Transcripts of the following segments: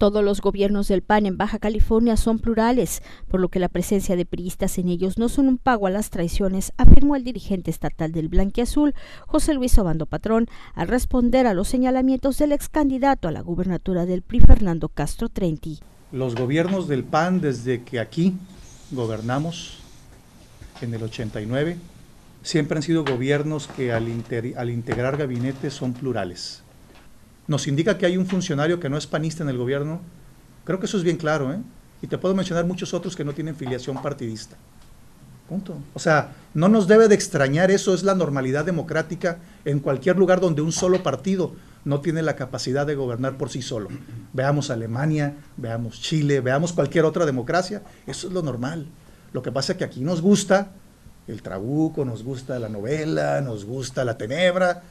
Todos los gobiernos del PAN en Baja California son plurales, por lo que la presencia de priistas en ellos no son un pago a las traiciones, afirmó el dirigente estatal del Blanquiazul, José Luis Obando Patrón, al responder a los señalamientos del ex candidato a la gubernatura del PRI, Fernando Castro Trenti. Los gobiernos del PAN, desde que aquí gobernamos en el 89, siempre han sido gobiernos que al, al integrar gabinetes son plurales nos indica que hay un funcionario que no es panista en el gobierno, creo que eso es bien claro, ¿eh? Y te puedo mencionar muchos otros que no tienen filiación partidista. Punto. O sea, no nos debe de extrañar eso, es la normalidad democrática en cualquier lugar donde un solo partido no tiene la capacidad de gobernar por sí solo. Veamos Alemania, veamos Chile, veamos cualquier otra democracia, eso es lo normal. Lo que pasa es que aquí nos gusta el trabuco, nos gusta la novela, nos gusta la tenebra,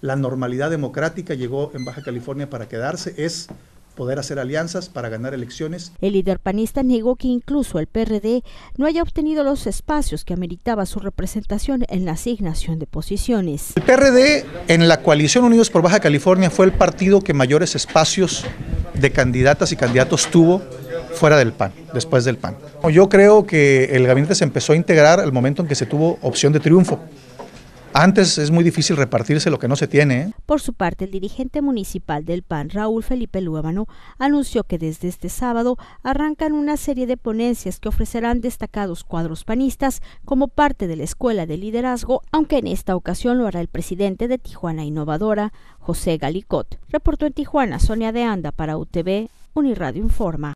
la normalidad democrática llegó en Baja California para quedarse, es poder hacer alianzas para ganar elecciones. El líder panista negó que incluso el PRD no haya obtenido los espacios que ameritaba su representación en la asignación de posiciones. El PRD en la coalición Unidos por Baja California fue el partido que mayores espacios de candidatas y candidatos tuvo fuera del PAN, después del PAN. Yo creo que el gabinete se empezó a integrar al momento en que se tuvo opción de triunfo. Antes es muy difícil repartirse lo que no se tiene. ¿eh? Por su parte, el dirigente municipal del PAN, Raúl Felipe Luébano, anunció que desde este sábado arrancan una serie de ponencias que ofrecerán destacados cuadros panistas como parte de la Escuela de Liderazgo, aunque en esta ocasión lo hará el presidente de Tijuana Innovadora, José Galicot. Reportó en Tijuana Sonia de Anda para UTV, Uniradio Informa.